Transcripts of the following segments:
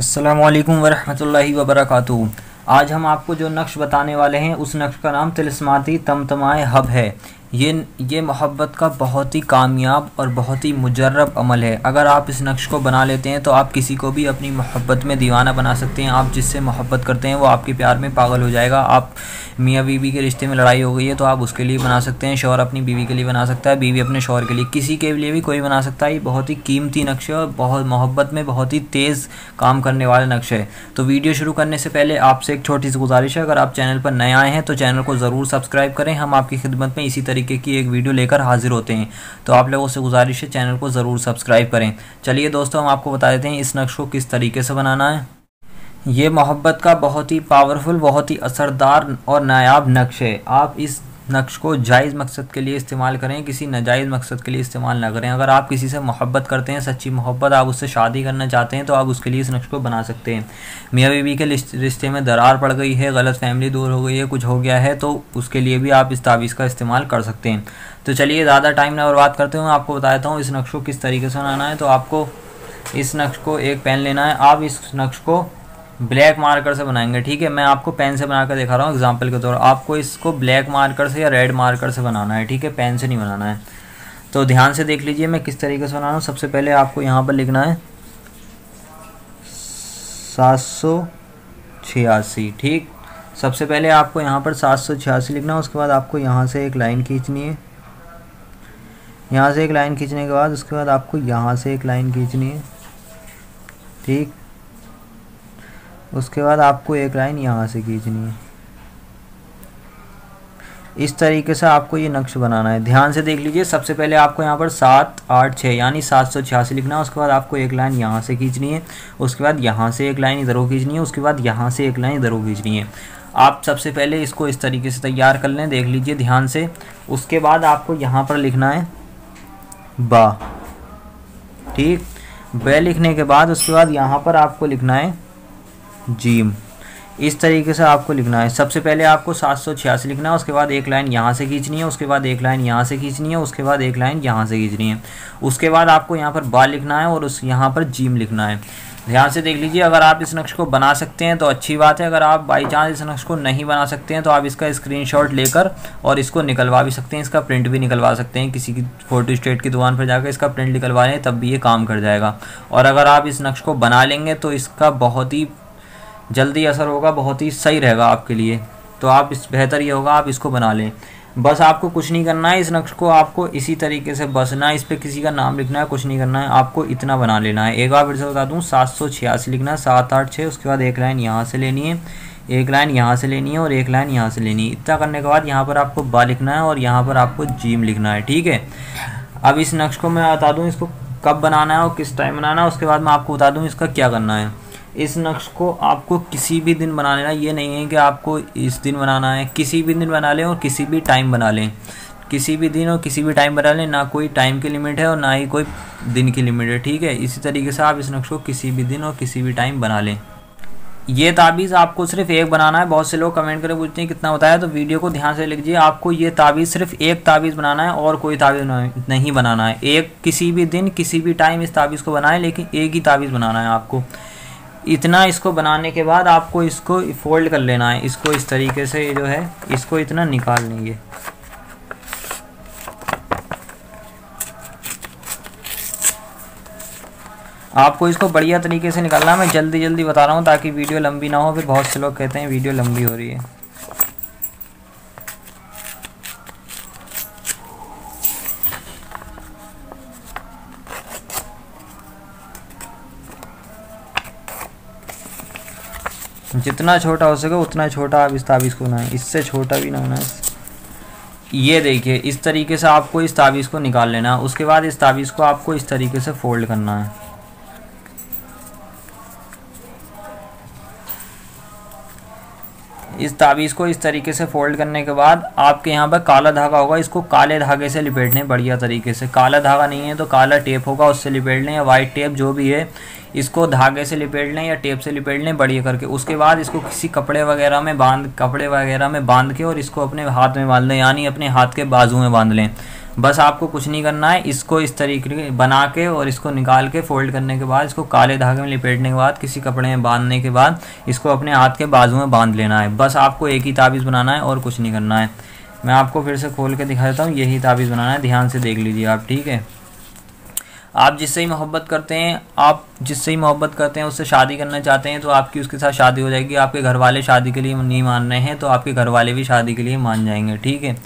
अस्सलाम वालेकुम वबरक आज हम आपको जो नक्श बताने वाले हैं, उस नक्श का नाम तिलस्माती तमतमाए हब है। ये ये मोहब्बत का बहुत ही कामयाब और बहुत ही मुजरब अमल है। अगर आप इस नक्श को बना लेते हैं तो आप किसी को भी अपनी मोहब्बत में दीवाना बना सकते हैं। आप जिससे मोहब्बत करते हैं, वो आपके प्यार में पागल हो जाएगा। आप मियाँ बीवी के रिश्ते में लड़ाई हो गई है तो आप उसके लिए बना सकते हैं। शौहर अपनी बीवी के लिए बना सकता है, बीवी अपने शौहर के लिए। किसी के लिए भी कोई बना सकता है। ये बहुत ही कीमती नक्श है और बहुत, मोहब्बत में बहुत ही तेज़ काम करने वाला नक्श है। तो वीडियो शुरू करने से पहले आपसे एक छोटी सी गुजारिश है। अगर आप चैनल पर नए आए हैं तो चैनल को ज़रूर सब्सक्राइब करें। हम आपकी खिदमत में इसी तरीके की एक वीडियो लेकर हाजिर होते हैं। तो आप लोगों से गुजारिश है, चैनल को ज़रूर सब्सक्राइब करें। चलिए दोस्तों, हम आपको बता देते हैं इस नक्श को किस तरीके से बनाना है। ये मोहब्बत का बहुत ही पावरफुल बहुत ही असरदार और नायाब नक्श है। आप इस नक्श को जायज़ मकसद के लिए इस्तेमाल करें, किसी नाजायज़ मकसद के लिए इस्तेमाल ना करें। अगर आप किसी से मोहब्बत करते हैं, सच्ची मोहब्बत, आप उससे शादी करना चाहते हैं तो आप उसके लिए इस नक्श को बना सकते हैं। मियाँ बीवी के रिश्ते में दरार पड़ गई है, गलत फैमिली दूर हो गई है, कुछ हो गया है तो उसके लिए भी आप इस तावीज़ का इस्तेमाल कर सकते हैं। तो चलिए, ज़्यादा टाइम ना बर्बाद करते हुए आपको बता देता हूँ इस नक्श को किस तरीके से बनाना है। तो आपको इस नक्श को एक पेन लेना है। आप इस नक्श को ब्लैक मार्कर से बनाएँगे, ठीक है? मैं आपको पेन से बनाकर दिखा रहा हूँ एग्ज़ाम्पल के तौर आपको इसको ब्लैक मार्कर से या रेड मार्कर से बनाना है, ठीक है? पेन से नहीं बनाना है। तो ध्यान से देख लीजिए, मैं किस तरीके से बना रहा हूँ सबसे पहले आपको यहाँ पर लिखना है, सात सौ छियासी, ठीक? सबसे पहले आपको यहाँ पर सात सौ छियासी लिखना है, उसके बाद आपको यहाँ से एक लाइन खींचनी है। यहाँ से एक लाइन खींचने के बाद, उसके बाद आपको यहाँ से एक लाइन खींचनी है, ठीक? उसके बाद आपको एक लाइन यहाँ से खींचनी है। इस तरीके से आपको ये नक्श बनाना है। ध्यान से देख लीजिए, सबसे पहले आपको यहाँ पर सात, आठ छः यानी सात सौ छियासी लिखना है। उसके बाद आपको एक लाइन यहाँ से खींचनी है। उसके बाद यहाँ से एक लाइन इधर खींचनी है। उसके बाद यहाँ से एक लाइन इधर खींचनी है। आप सबसे पहले इसको इस तरीके से तैयार कर लें, देख लीजिए ध्यान से। उसके बाद आपको यहाँ पर लिखना है, बा। ठीक? ब लिखने के बाद उसके बाद यहाँ पर आपको लिखना है जीम। इस तरीके से आपको लिखना है। सबसे पहले आपको सात सौ छियासी लिखना है, उसके बाद एक लाइन यहाँ से खींचनी है, उसके बाद एक लाइन यहाँ से खींचनी है, उसके बाद एक लाइन यहाँ से खींचनी है। उसके बाद आपको यहाँ पर बाल लिखना है और उस यहाँ पर जीम लिखना है। ध्यान से देख लीजिए, अगर आप इस नक्श को बना सकते हैं तो अच्छी बात है। अगर आप बाई चांस इस नक्श को नहीं बना सकते हैं तो आप इसका स्क्रीनशॉट लेकर और इसको निकलवा भी सकते हैं। इसका प्रिंट भी निकलवा सकते हैं। किसी की फ़ोटो स्टेट की दुकान पर जाकर इसका प्रिंट निकलवा लें तब भी ये काम कर जाएगा। और अगर आप इस नक्श को बना लेंगे तो इसका बहुत ही जल्दी असर होगा, बहुत ही सही रहेगा आपके लिए। तो आप इस, बेहतर ये होगा, आप इसको बना लें। बस आपको कुछ नहीं करना है, इस नक्श को आपको इसी तरीके से बसना है, इस पर किसी का नाम लिखना है, कुछ नहीं करना है, आपको इतना बना लेना है। एक बार फिर से बता दूँ, सात सौ छियासी लिखना है, सात आठ छः उसके बाद एक लाइन यहाँ से लेनी है, एक लाइन यहाँ से लेनी है और एक लाइन यहाँ से लेनी है। इतना करने के बाद यहाँ पर आपको बा लिखना है और यहाँ पर आपको जीम लिखना है, ठीक है? अब इस नक्श को मैं बता दूँ, इसको कब बनाना है और किस टाइम बनाना है, उसके बाद मैं आपको बता दूँ, इसका क्या करना है। इस नक्श को आपको किसी भी दिन बना लेना ये नहीं है कि आपको इस दिन बनाना है। किसी भी दिन बना लें और किसी भी टाइम बना लें। किसी भी दिन और किसी भी टाइम बना लें, ना कोई टाइम की लिमिट है और ना ही कोई दिन की लिमिट है, ठीक है? इसी तरीके से आप इस नक्श को किसी भी दिन और किसी भी टाइम बना लें। ये ताबीज़ आपको सिर्फ़ एक बनाना है। बहुत से लोग कमेंट करके पूछते हैं, कितना बताया? तो वीडियो को ध्यान से लीजिए आपको ये ताबीज़ सिर्फ़ एक ताबीज़ बनाना है और कोई ताबीज़ नहीं बनाना है। एक किसी भी दिन, किसी भी टाइम इस ताबीज़ को बनाएँ, लेकिन एक ही ताबीज़ बनाना है आपको। इतना इसको बनाने के बाद आपको इसको फोल्ड कर लेना है। इसको इस तरीके से जो है, इसको इतना निकाल लेंगे। आपको इसको बढ़िया तरीके से निकालना मैं जल्दी जल्दी बता रहा हूँ ताकि वीडियो लंबी ना हो, फिर बहुत से लोग कहते हैं वीडियो लंबी हो रही है। जितना छोटा हो सके उतना छोटा आप इस ताबीज़ को बनाएँ। इससे छोटा भी ना होना ये देखिए, इस तरीके से आपको इस ताबीज़ को निकाल लेना है। उसके बाद इस ताबीज़ को आपको इस तरीके से फोल्ड करना है। इस ताबीज़ को इस तरीके से फोल्ड करने के बाद आपके यहाँ पर काला धागा होगा, इसको काले धागे से लिपेट लें बढ़िया तरीके से। काला धागा नहीं है तो काला टेप होगा, उससे लिपेट लें या वाइट टेप जो भी है, इसको धागे से लिपेट लें या टेप से लिपेट लें बढ़िया करके। उसके बाद इसको किसी कपड़े वगैरह में बाँध, कपड़े वगैरह में बाँध के और इसको अपने हाथ में बाँध लें, यानी अपने हाथ के बाजू में बाँध लें। बस आपको कुछ नहीं करना है। इसको इस तरीके बना के और इसको निकाल के फोल्ड करने के बाद, इसको काले धागे में लिपेटने के बाद, किसी कपड़े में बांधने के बाद, इसको अपने हाथ के बाजू में बाँध लेना है। बस आपको एक ही ताबीज़ बनाना है और कुछ नहीं करना है। मैं आपको फिर से खोल के दिखा देता हूँ। यही ताबीज़ बनाना है। ध्यान से देख लीजिए आप, ठीक है? आप जिससे ही मोहब्बत करते हैं, आप जिससे ही मोहब्बत करते हैं, उससे शादी करना चाहते हैं तो आपकी उसके साथ शादी हो जाएगी। आपके घर वाले शादी के लिए नहीं मान रहे हैं तो आपके घर वाले भी शादी के लिए मान जाएँगे, ठीक है?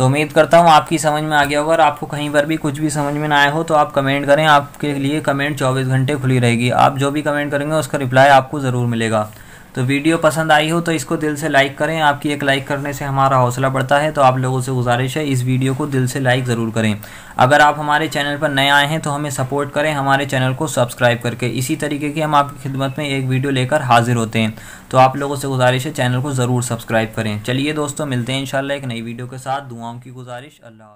तो उम्मीद करता हूँ आपकी समझ में आ गया होगा और आपको कहीं पर भी कुछ भी समझ में ना आया हो तो आप कमेंट करें, आपके लिए कमेंट चौबीस घंटे खुली रहेगी। आप जो भी कमेंट करेंगे, उसका रिप्लाई आपको ज़रूर मिलेगा। तो वीडियो पसंद आई हो तो इसको दिल से लाइक करें। आपकी एक लाइक करने से हमारा हौसला बढ़ता है तो आप लोगों से गुजारिश है इस वीडियो को दिल से लाइक ज़रूर करें। अगर आप हमारे चैनल पर नए आए हैं तो हमें सपोर्ट करें, हमारे चैनल को सब्सक्राइब करके। इसी तरीके की हम आपकी खिदमत में एक वीडियो लेकर हाजिर होते हैं। तो आप लोगों से गुजारिश है चैनल को ज़रूर सब्सक्राइब करें। चलिए दोस्तों, मिलते हैं इन एक नई वीडियो के साथ। दुआओं की गुजारिश। अल्लाह